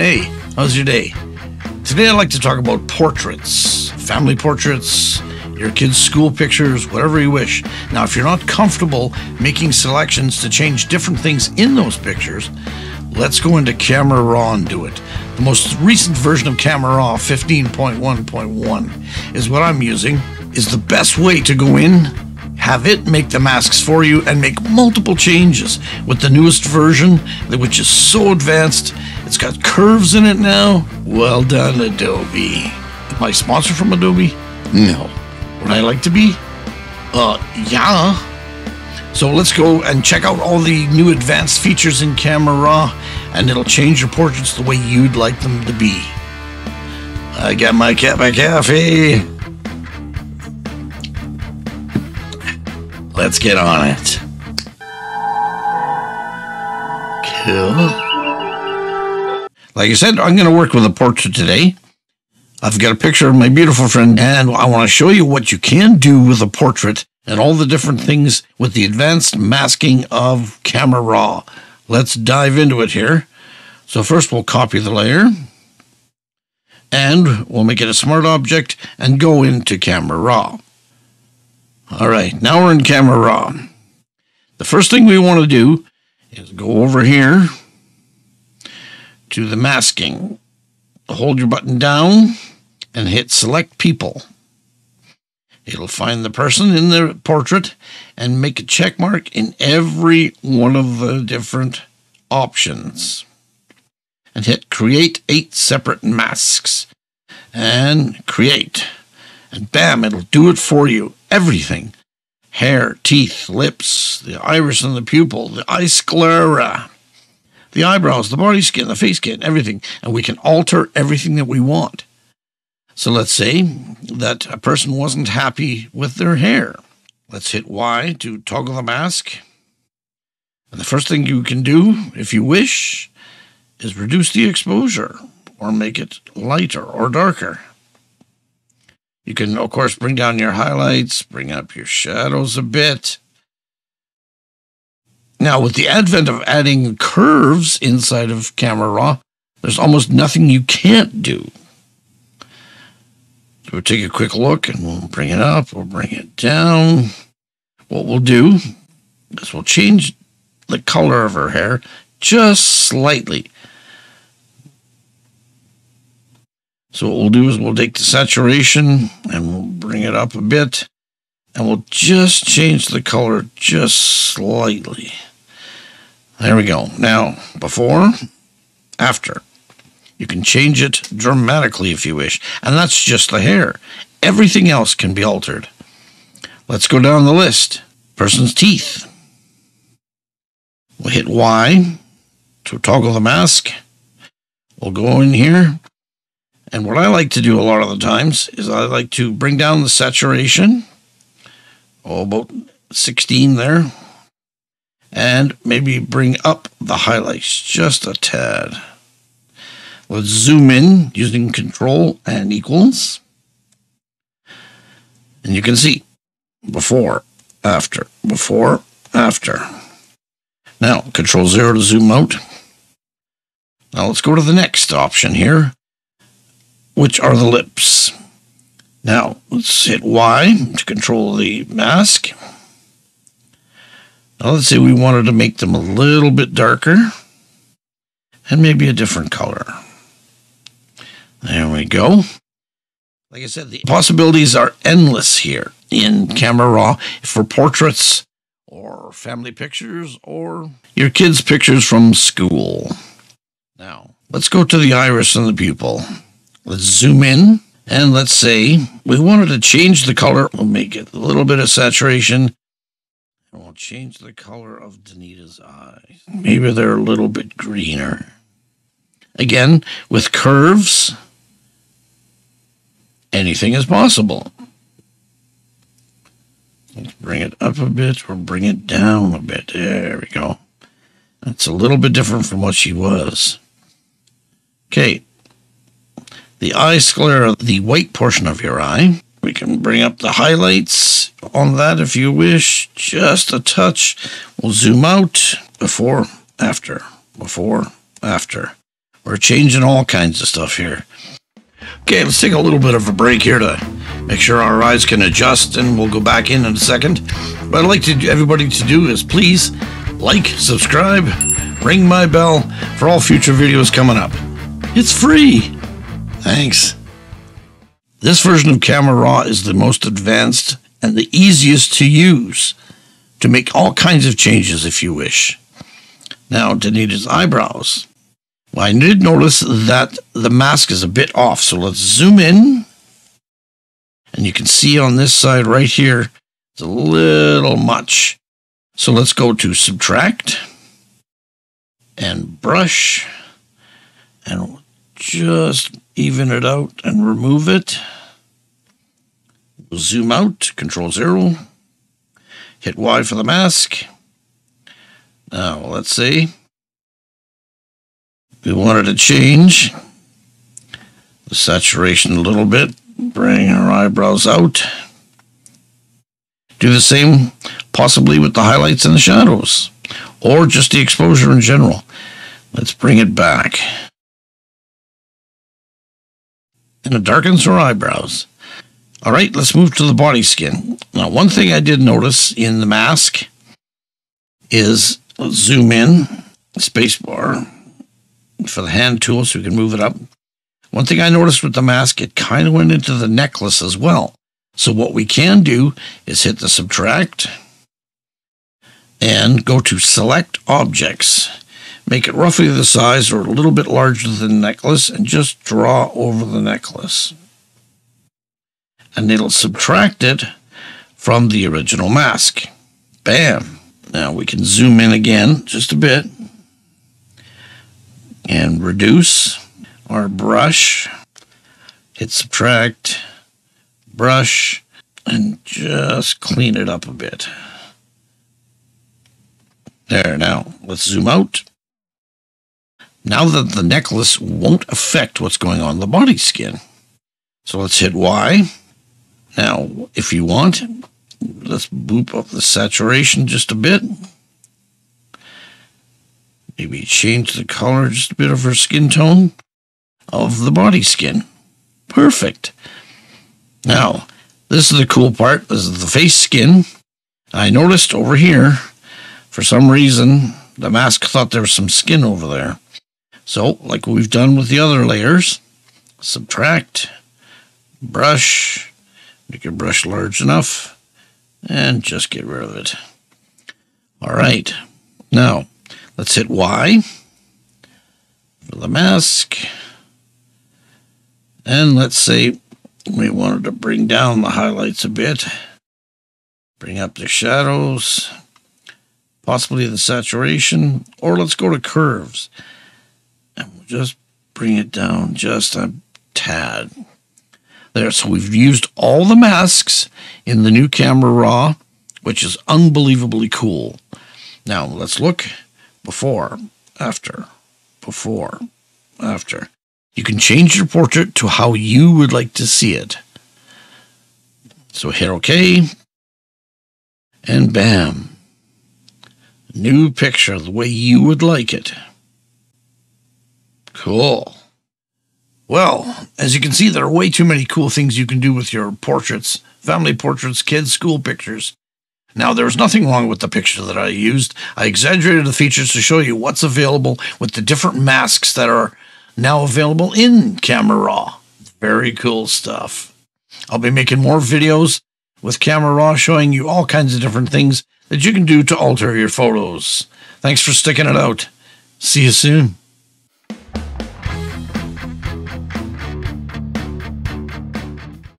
Hey, how's your day? Today I'd like to talk about portraits, family portraits, your kids' school pictures, whatever you wish. Now, if you're not comfortable making selections to change different things in those pictures, let's go into Camera Raw and do it. The most recent version of Camera Raw 15.1.1 is what I'm using, is the best way to go in, have it make the masks for you, and make multiple changes with the newest version, which is so advanced. It's got curves in it now. Well done, Adobe. Am I sponsored from Adobe? No. Would I like to be? Uh, yeah. So let's go and check out all the new advanced features in Camera Raw, and it'll change your portraits the way you'd like them to be. I got my cat my Cafe. Let's get on it. Cool. Like I said, I'm going to work with a portrait today. I've got a picture of my beautiful friend, and I want to show you what you can do with a portrait and all the different things with the advanced masking of Camera Raw. Let's dive into it here. So first we'll copy the layer, and we'll make it a smart object and go into Camera Raw. All right, now we're in Camera Raw. The first thing we want to do is go over here to the masking. Hold your button down and hit select people. It'll find the person in the portrait and make a check mark in every one of the different options. And hit create eight separate masks and create. And bam, it'll do it for you. Everything hair, teeth, lips, the iris and the pupil, the eye sclera, the eyebrows, the body skin, the face skin, everything. And we can alter everything that we want. So let's say that a person wasn't happy with their hair. Let's hit Y to toggle the mask. And the first thing you can do, if you wish, is reduce the exposure or make it lighter or darker. You can, of course, bring down your highlights, bring up your shadows a bit. Now, with the advent of adding curves inside of Camera Raw, there's almost nothing you can't do. So we'll take a quick look and we'll bring it up, we'll bring it down. What we'll do is we'll change the color of her hair just slightly. So what we'll do is we'll take the saturation and we'll bring it up a bit and we'll just change the color just slightly. There we go. Now, before, after. You can change it dramatically if you wish, and that's just the hair. Everything else can be altered. Let's go down the list. Person's teeth. We'll hit Y to toggle the mask. We'll go in here. And what I like to do a lot of the times is I like to bring down the saturation. Oh, about 16 there and maybe bring up the highlights just a tad. Let's zoom in using control and equals. And you can see before, after, before, after. Now, control zero to zoom out. Now let's go to the next option here, which are the lips. Now, let's hit Y to control the mask. Now let's say we wanted to make them a little bit darker and maybe a different color. There we go. Like I said, the possibilities are endless here in Camera Raw for portraits or family pictures or your kids' pictures from school. Now, let's go to the iris and the pupil. Let's zoom in and let's say we wanted to change the color. We'll make it a little bit of saturation and we'll change the color of Danita's eyes. Maybe they're a little bit greener. Again, with curves, anything is possible. Let's bring it up a bit or bring it down a bit. There we go. That's a little bit different from what she was. Okay. The eye sclera, the white portion of your eye. We can bring up the highlights on that if you wish, just a touch. We'll zoom out before, after, before, after. We're changing all kinds of stuff here. Okay, let's take a little bit of a break here to make sure our eyes can adjust, and we'll go back in in a second. What I'd like to everybody to do is please like, subscribe, ring my bell for all future videos coming up. It's free. Thanks. This version of Camera Raw is the most advanced and the easiest to use to make all kinds of changes if you wish. Now, to Danita's eyebrows. Well, I did notice that the mask is a bit off, so let's zoom in. And you can see on this side right here, it's a little much. So let's go to subtract and brush and just even it out and remove it. We'll zoom out, control zero, hit Y for the mask. Now let's see. We wanted to change the saturation a little bit, bring our eyebrows out. Do the same possibly with the highlights and the shadows, or just the exposure in general. Let's bring it back. And it darkens her eyebrows. All right, let's move to the body skin. Now, one thing I did notice in the mask is zoom in, spacebar for the hand tool so we can move it up. One thing I noticed with the mask, it kind of went into the necklace as well. So what we can do is hit the subtract and go to select objects. Make it roughly the size or a little bit larger than the necklace and just draw over the necklace. And it'll subtract it from the original mask. Bam. Now we can zoom in again just a bit and reduce our brush. Hit subtract, brush, and just clean it up a bit. There, now let's zoom out. Now that the necklace won't affect what's going on in the body skin. So let's hit Y. Now, if you want, let's boop up the saturation just a bit. Maybe change the color just a bit of her skin tone of the body skin. Perfect. Now, this is the cool part. This is the face skin. I noticed over here for some reason, the mask thought there was some skin over there. So, like we've done with the other layers, subtract, brush, make your brush large enough, and just get rid of it. All right, now let's hit Y for the mask. And let's say we wanted to bring down the highlights a bit, bring up the shadows, possibly the saturation, or let's go to curves. Just bring it down just a tad. There, so we've used all the masks in the new Camera Raw, which is unbelievably cool. Now let's look before, after, before, after. You can change your portrait to how you would like to see it. So hit OK, and bam. New picture the way you would like it. Cool. Well, as you can see, there are way too many cool things you can do with your portraits, family portraits, kids, school pictures. Now, there's nothing wrong with the picture that I used. I exaggerated the features to show you what's available with the different masks that are now available in Camera Raw. Very cool stuff. I'll be making more videos with Camera Raw showing you all kinds of different things that you can do to alter your photos. Thanks for sticking it out. See you soon. Thank you.